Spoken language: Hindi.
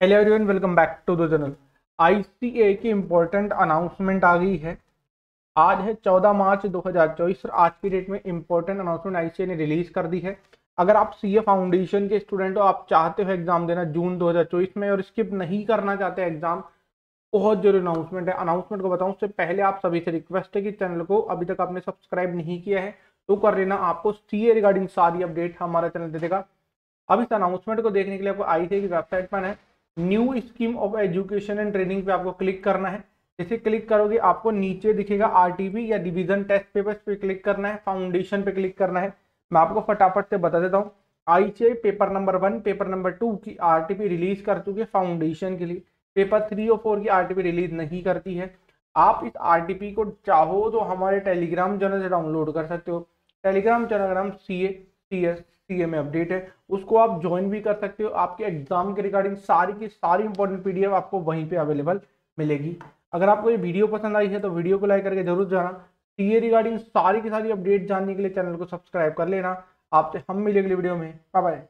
Hello everyone welcome back to the channel ICA की इम्पोर्टेंट अनाउंसमेंट आ गई है। आज है 14 मार्च 2024 और आज की डेट में इम्पोर्टेंट अनाउंसमेंट आईसीए ने रिलीज़ कर दी है। अगर आप सीए फाउंडेशन के स्टूडेंट हो, आप चाहते हो एग्ज़ाम देना जून 2024 में और स्किप नहीं करना चाहते एग्ज़ाम बहुत ज़रूरी अनाउंसमेंट है। अनाउंसमेंट को बताऊँ, उससे पहले आप सभी से रिक्वेस्ट है कि चैनल को अभी तक आपने सब्सक्राइब नहीं किया है तो कर लेना। आपको सीए रिगार्डिंग सारी अपडेट हमारा चैनल दे देगा। अब इस अनाउंसमेंट को देखने के लिए आपको आईसीए की वेबसाइट पर है। New scheme of education and training पे आपको क्लिक करना है। जैसे क्लिक करोगे, आपको नीचे दिखेगा आरटीपी या डिवीज़न टेस्ट पेपर्स पे क्लिक करना है, फाउंडेशन पे क्लिक करना है। मैं आपको फटाफट से बता देता हूँ, I paper number one, paper number two की आरटीपी रिलीज़ कर चुके फाउंडेशन के लिए। पेपर थ्री और फोर की आरटीपी रिलीज़ नहीं करती है। आप इस आरटीपी को चाहो तो हमारे टेलीग्राम चैनल से डाउनलोड कर सकते हो। टेलीग्राम चैनल नाम C A C S C M update है। उसको आप ज्वाइन भी कर सकते हो। आपके एग्ज़ाम के रिगार्डिंग सारी की सारी इंपॉर्टेंट पीडीएफ आपको वहीं पर अवेलेबल मिलेगी। अगर आपको ये वीडियो पसंद आई है तो वीडियो को लाइक करके ज़रूर जाना। सी ए रिगार्डिंग सारी की सारी अपडेट जानने के लिए चैनल को सब्सक्राइब कर लेना। आपसे हम मिलेंगे वीडियो में। Bye bye